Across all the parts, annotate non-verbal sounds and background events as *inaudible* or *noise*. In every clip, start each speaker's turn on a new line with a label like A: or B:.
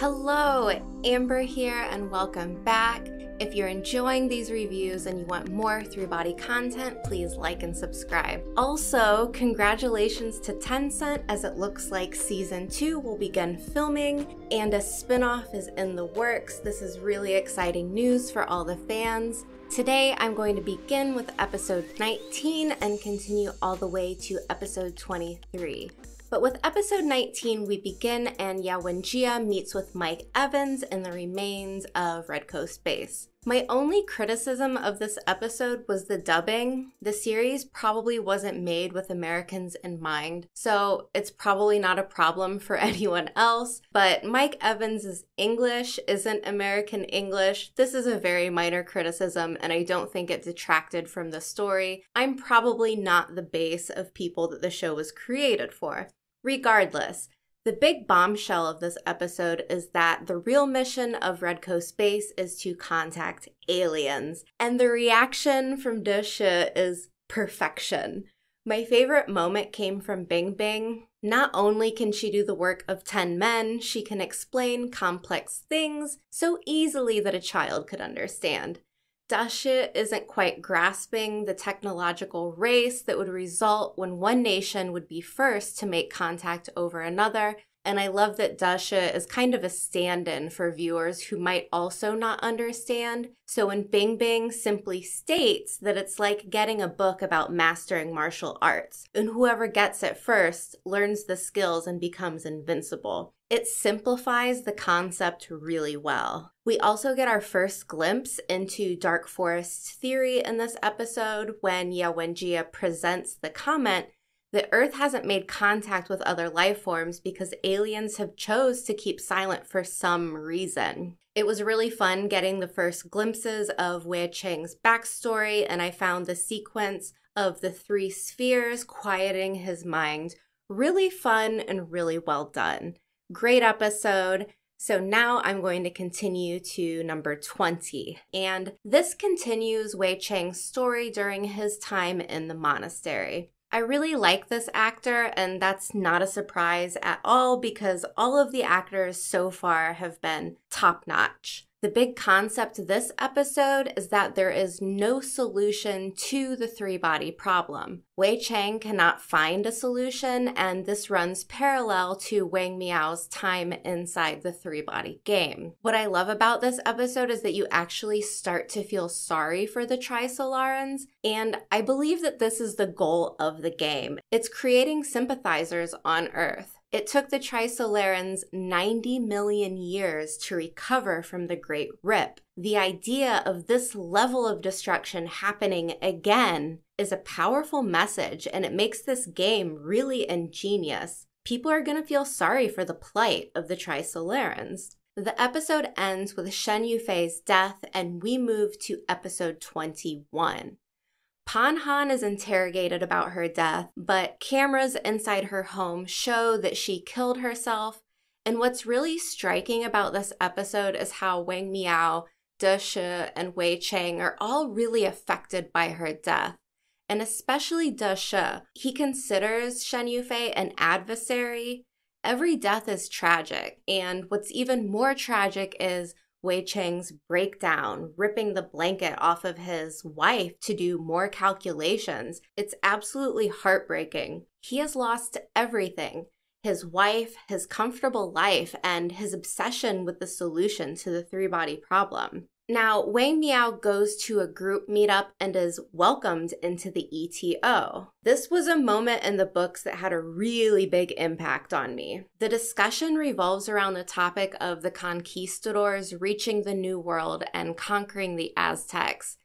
A: Hello, Amber here, and welcome back. If you're enjoying these reviews and you want more Three Body content, please like and subscribe. Also, congratulations to Tencent as it looks like season 2 will begin filming and a spin off is in the works. This is really exciting news for all the fans. Today, I'm going to begin with episode 19 and continue all the way to episode 23. But with episode 19, we begin and Ye Wenjie meets with Mike Evans in the remains of Red Coast Base. My only criticism of this episode was the dubbing. The series probably wasn't made with Americans in mind, so it's probably not a problem for *laughs* anyone else. But Mike Evans' English isn't American English. This is a very minor criticism, and I don't think it detracted from the story. I'm probably not the base of people that the show was created for. Regardless, the big bombshell of this episode is that the real mission of Red Coast Base is to contact aliens, and the reaction from De is perfection. My favorite moment came from Bing Bing. Not only can she do the work of 10 men, she can explain complex things so easily that a child could understand. Da Shi isn't quite grasping the technological race that would result when one nation would be first to make contact over another. And I love that Da Shi is kind of a stand in for viewers who might also not understand. So when Bing Bing simply states that it's like getting a book about mastering martial arts, and whoever gets it first learns the skills and becomes invincible. It simplifies the concept really well. We also get our first glimpse into Dark Forest's theory in this episode when Ye Wenjie presents the comment that Earth hasn't made contact with other life forms because aliens have chose to keep silent for some reason. It was really fun getting the first glimpses of Wei Cheng's backstory, and I found the sequence of the three spheres quieting his mind really fun and really well done. Great episode. So now I'm going to continue to number 20. And this continues Wei Cheng's story during his time in the monastery. I really like this actor, and that's not a surprise at all because all of the actors so far have been top notch. The big concept this episode is that there is no solution to the three body problem. Wei Cheng cannot find a solution, and this runs parallel to Wang Miao's time inside the three body game. What I love about this episode is that you actually start to feel sorry for the Trisolarans, and I believe that this is the goal of the game. It's creating sympathizers on Earth. It took the Trisolarans 90 million years to recover from the Great Rip. The idea of this level of destruction happening again is a powerful message, and it makes this game really ingenious. People are going to feel sorry for the plight of the Trisolarans. The episode ends with Shen Yufei's death, and we move to episode 21. Pan Han is interrogated about her death, but cameras inside her home show that she killed herself. And what's really striking about this episode is how Wang Miao, Da Shi, and Wei Cheng are all really affected by her death. And especially Da Shi. He considers Shen Yufei an adversary. Every death is tragic, and what's even more tragic is Wei Cheng's breakdown, ripping the blanket off of his wife to do more calculations. It's absolutely heartbreaking. He has lost everything his wife, his comfortable life, and his obsession with the solution to the three body problem. Now, Wang Miao goes to a group meetup and is welcomed into the ETO. This was a moment in the books that had a really big impact on me. The discussion revolves around the topic of the conquistadors reaching the New World and conquering the Aztecs.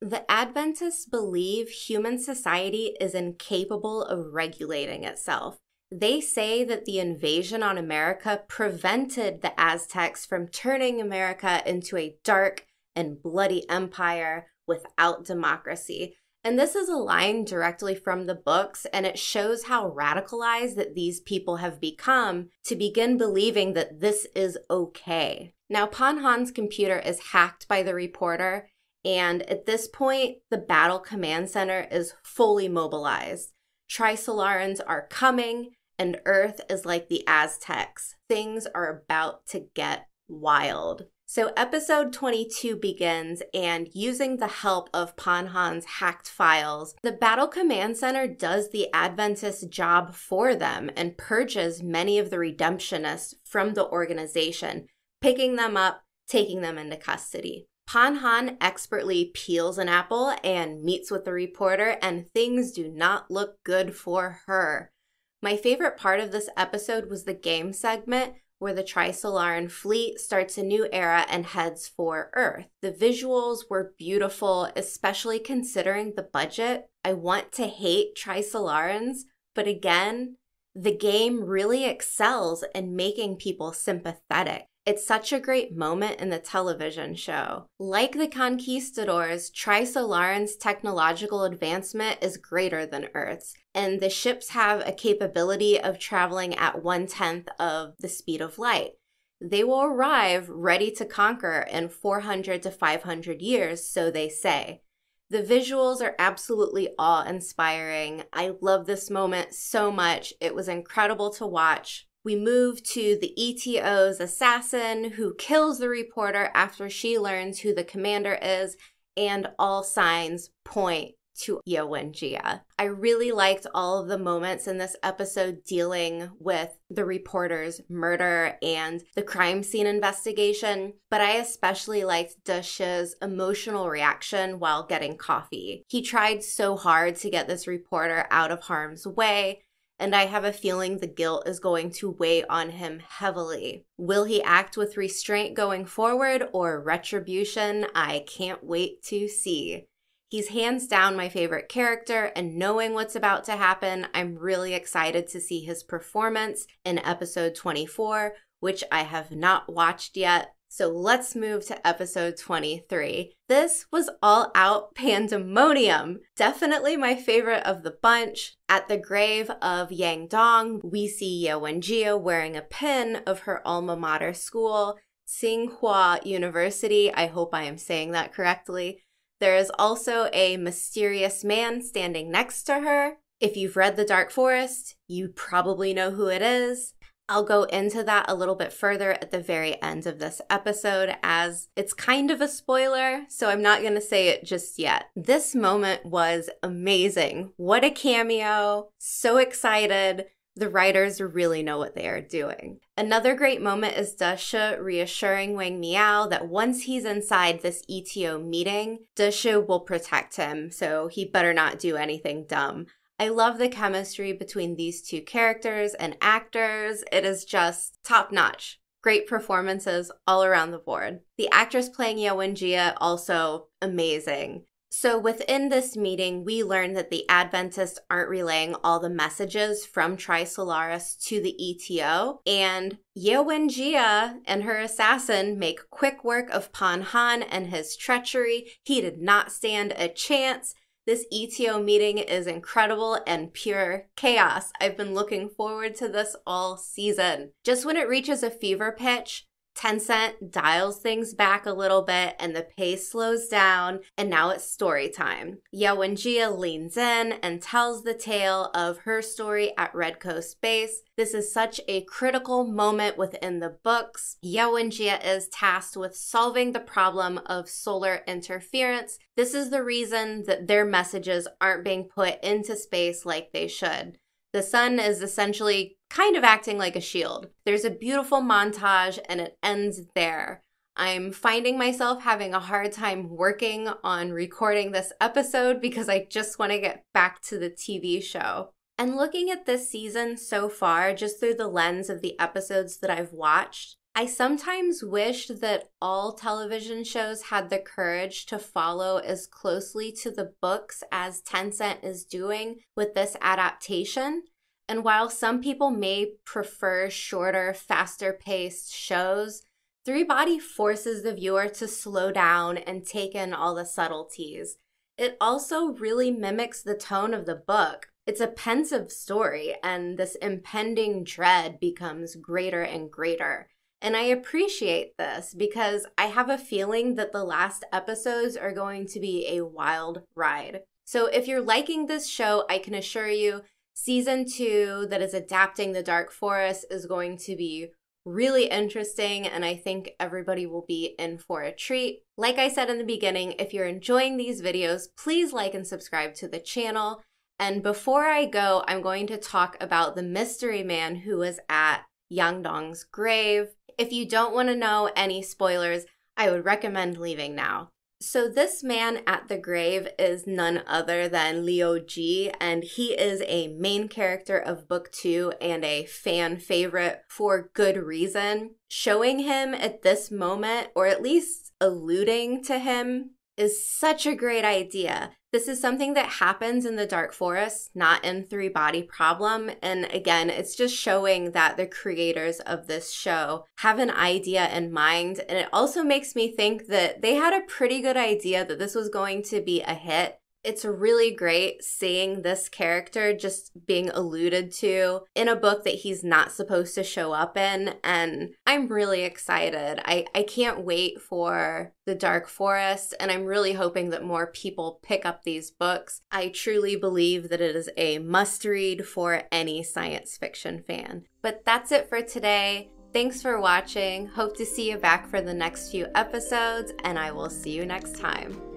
A: The Adventists believe human society is incapable of regulating itself. They say that the invasion on America prevented the Aztecs from turning America into a dark, and bloody empire without democracy. And this is a line directly from the books, and it shows how radicalized that these people have become to begin believing that this is okay. Now, Pan Han's computer is hacked by the reporter, and at this point, the Battle Command Center is fully mobilized. Trisolarans are coming, and Earth is like the Aztecs. Things are about to get wild. So, episode 22 begins, and using the help of Pan Han's hacked files, the Battle Command Center does the Adventist job for them and purges many of the redemptionists from the organization, picking them up, taking them into custody. Pan Han expertly peels an apple and meets with the reporter, and things do not look good for her. My favorite part of this episode was the game segment where the Trisolaran fleet starts a new era and heads for Earth. The visuals were beautiful, especially considering the budget. I want to hate Trisolarans, but again, the game really excels in making people sympathetic. It's such a great moment in the television show. Like the conquistadors, Trisolaran's technological advancement is greater than Earth's, and the ships have a capability of traveling at one tenth of the speed of light. They will arrive ready to conquer in 400 to 500 years, so they say. The visuals are absolutely awe inspiring. I love this moment so much. It was incredible to watch. We move to the ETO's assassin who kills the reporter after she learns who the commander is, and all signs point to Ye Wenjie. I really liked all of the moments in this episode dealing with the reporter's murder and the crime scene investigation, but I especially liked Da Shi's emotional reaction while getting coffee. He tried so hard to get this reporter out of harm's way, and I have a feeling the guilt is going to weigh on him heavily. Will he act with restraint going forward or retribution? I can't wait to see. He's hands down my favorite character, and knowing what's about to happen, I'm really excited to see his performance in episode 24, which I have not watched yet. So let's move to episode 23. This was all out pandemonium. Definitely my favorite of the bunch. At the grave of Yang Dong, we see Ye Wenjie wearing a pin of her alma mater school, Tsinghua University. I hope I am saying that correctly. There is also a mysterious man standing next to her. If you've read The Dark Forest, you probably know who it is. I'll go into that a little bit further at the very end of this episode as it's kind of a spoiler, so I'm not going to say it just yet. This moment was amazing. What a cameo! So excited. The writers really know what they are doing. Another great moment is Da Shi reassuring Wang Miao that once he's inside this ETO meeting, Da Shi will protect him, so he better not do anything dumb. I love the chemistry between these two characters and actors. It is just top notch. Great performances all around the board. The actress playing Ye Wenjie also amazing. So within this meeting, we learn that the Adventists aren't relaying all the messages from Trisolaris to the ETO, and Ye Wenjie and her assassin make quick work of Pan Han and his treachery. He did not stand a chance. This ETO meeting is incredible and pure chaos. I've been looking forward to this all season. Just when it reaches a fever pitch, Tencent dials things back a little bit and the pace slows down, and now it's story time. Ye Wenjie leans in and tells the tale of her story at Red Coast Base. This is such a critical moment within the books. Ye Wenjie is tasked with solving the problem of solar interference. This is the reason that their messages aren't being put into space like they should. The sun is essentially kind of acting like a shield. There's a beautiful montage and it ends there. I'm finding myself having a hard time working on recording this episode because I just want to get back to the TV show. And looking at this season so far, just through the lens of the episodes that I've watched, I sometimes wish that all television shows had the courage to follow as closely to the books as Tencent is doing with this adaptation. And while some people may prefer shorter, faster paced shows, Three Body forces the viewer to slow down and take in all the subtleties. It also really mimics the tone of the book. It's a pensive story, and this impending dread becomes greater and greater. And I appreciate this because I have a feeling that the last episodes are going to be a wild ride. So if you're liking this show, I can assure you Season two, that is adapting The Dark Forest, is going to be really interesting, and I think everybody will be in for a treat. Like I said in the beginning, if you're enjoying these videos, please like and subscribe to the channel. And before I go, I'm going to talk about the mystery man who was at Yang Dong's grave. If you don't want to know any spoilers, I would recommend leaving now. So, this man at the grave is none other than Luo Ji, and he is a main character of book two and a fan favorite for good reason. Showing him at this moment, or at least alluding to him, is such a great idea. This is something that happens in the Dark Forest, not in Three Body Problem. And again, it's just showing that the creators of this show have an idea in mind. And it also makes me think that they had a pretty good idea that this was going to be a hit it's really great seeing this character just being alluded to in a book that he's not supposed to show up in. And I'm really excited. I, I can't wait for The Dark Forest, and I'm really hoping that more people pick up these books. I truly believe that it is a must read for any science fiction fan. But that's it for today. Thanks for watching. Hope to see you back for the next few episodes, and I will see you next time.